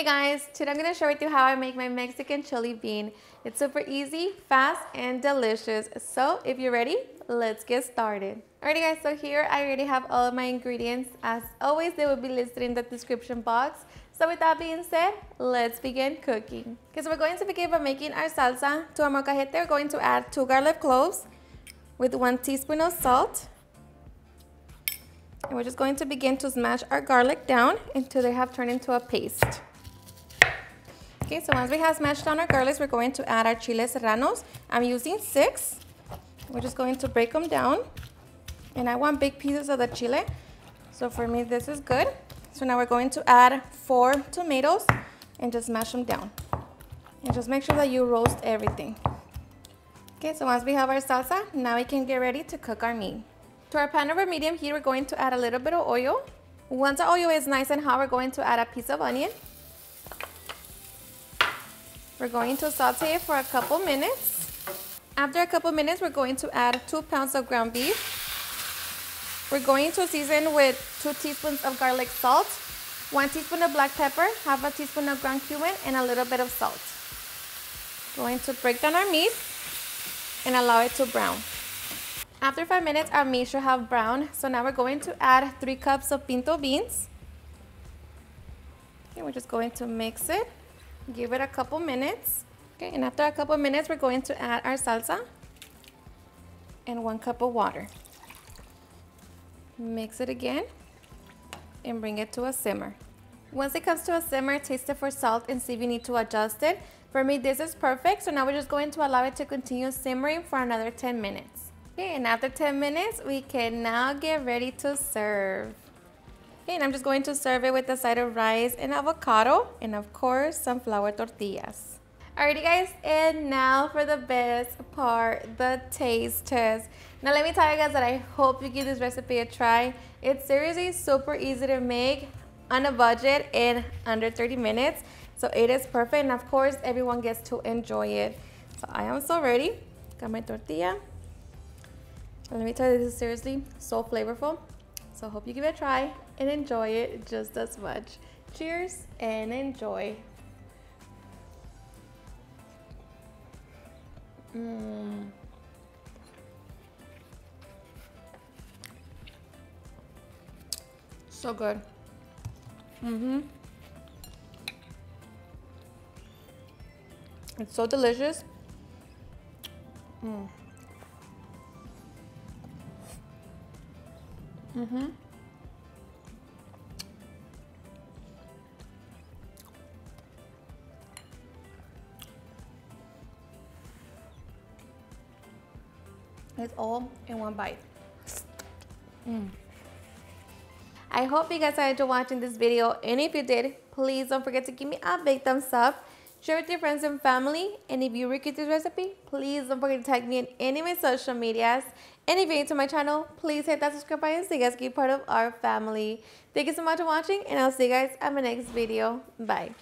Hey guys, today I'm to share with you how I make my Mexican chili bean. It's super easy, fast, and delicious. So if you're ready, let's get started. Alrighty guys, so here I already have all of my ingredients. As always, they will be listed in the description box. So with that being said, let's begin cooking. Okay, so we're going to begin by making our salsa. To our molcajete, we're going to add two garlic cloves with one teaspoon of salt. And we're just going to begin to smash our garlic down until they have turned into a paste. Okay, so once we have smashed down our garlics, we're going to add our chiles serranos. I'm using six. We're just going to break them down. And I want big pieces of the chile. So for me, this is good. So now we're going to add four tomatoes and just mash them down. And just make sure that you roast everything. Okay, so once we have our salsa, now we can get ready to cook our meat. To our pan over medium heat, we're going to add a little bit of oil. Once the oil is nice and hot, we're going to add a piece of onion. We're going to saute it for a couple minutes. After a couple minutes, we're going to add two pounds of ground beef. We're going to season with two teaspoons of garlic salt, one teaspoon of black pepper, half a teaspoon of ground cumin, and a little bit of salt. Going to break down our meat and allow it to brown. After five minutes, our meat should have browned. So now we're going to add three cups of pinto beans. Okay, we're just going to mix it. Give it a couple minutes. Okay, and after a couple minutes, we're going to add our salsa and one cup of water. Mix it again and bring it to a simmer. Once it comes to a simmer, taste it for salt and see if you need to adjust it. For me, this is perfect, so now we're just going to allow it to continue simmering for another 10 minutes. Okay, and after 10 minutes, we can now get ready to serve. Okay, and I'm just going to serve it with a side of rice and avocado, and of course, some flour tortillas. Alrighty guys, and now for the best part, the taste test. Now let me tell you guys that I hope you give this recipe a try. It's seriously super easy to make on a budget in under 30 minutes. So it is perfect, and of course, everyone gets to enjoy it. So I am so ready. Got my tortilla. Let me tell you, this is seriously so flavorful. So hope you give it a try and enjoy it just as much. Cheers and enjoy. Mmm. So good. Mm-hmm. It's so delicious. Mm. Mm-hmm. It's all in one bite. Mm. I hope you guys enjoyed watching this video and if you did, please don't forget to give me a big thumbs up. Share with your friends and family. And if you recreate this recipe, please don't forget to tag me in any of my social medias. And if you're new to my channel, please hit that subscribe button so you guys can be part of our family. Thank you so much for watching and I'll see you guys at my next video. Bye.